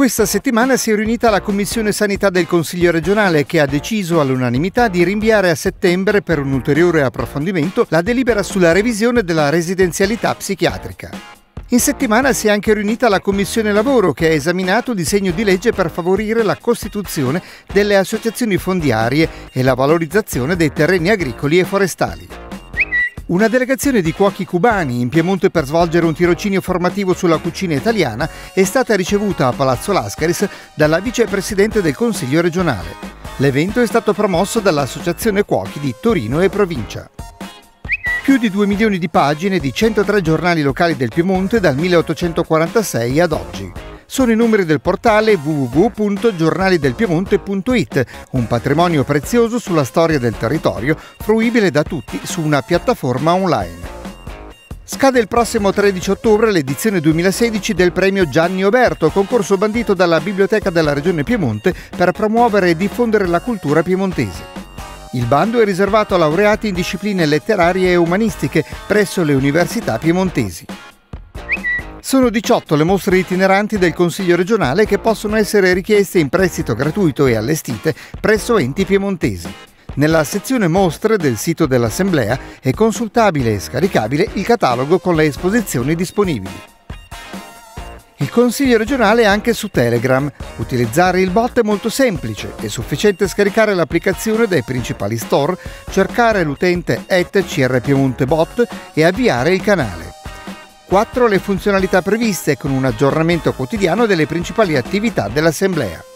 Questa settimana si è riunita la Commissione Sanità del Consiglio regionale che ha deciso all'unanimità di rinviare a settembre per un ulteriore approfondimento la delibera sulla revisione della residenzialità psichiatrica. In settimana si è anche riunita la Commissione Lavoro che ha esaminato il disegno di legge per favorire la costituzione delle associazioni fondiarie e la valorizzazione dei terreni agricoli e forestali. Una delegazione di cuochi cubani in Piemonte per svolgere un tirocinio formativo sulla cucina italiana è stata ricevuta a Palazzo Lascaris dalla vicepresidente del Consiglio regionale. L'evento è stato promosso dall'Associazione Cuochi di Torino e provincia. Più di 2 milioni di pagine di 103 giornali locali del Piemonte dal 1846 ad oggi sono i numeri del portale www.giornalidelpiemonte.it, un patrimonio prezioso sulla storia del territorio, fruibile da tutti su una piattaforma online. Scade il prossimo 13 ottobre l'edizione 2016 del premio Gianni Oberto, concorso bandito dalla Biblioteca della Regione Piemonte per promuovere e diffondere la cultura piemontese. Il bando è riservato a laureati in discipline letterarie e umanistiche presso le università piemontesi. Sono 18 le mostre itineranti del Consiglio regionale che possono essere richieste in prestito gratuito e allestite presso enti piemontesi. Nella sezione mostre del sito dell'Assemblea è consultabile e scaricabile il catalogo con le esposizioni disponibili. Il Consiglio regionale è anche su Telegram. Utilizzare il bot è molto semplice, è sufficiente scaricare l'applicazione dai principali store, cercare l'utente at crpiemontebot e avviare il canale. 4 le funzionalità previste con un aggiornamento quotidiano delle principali attività dell'Assemblea.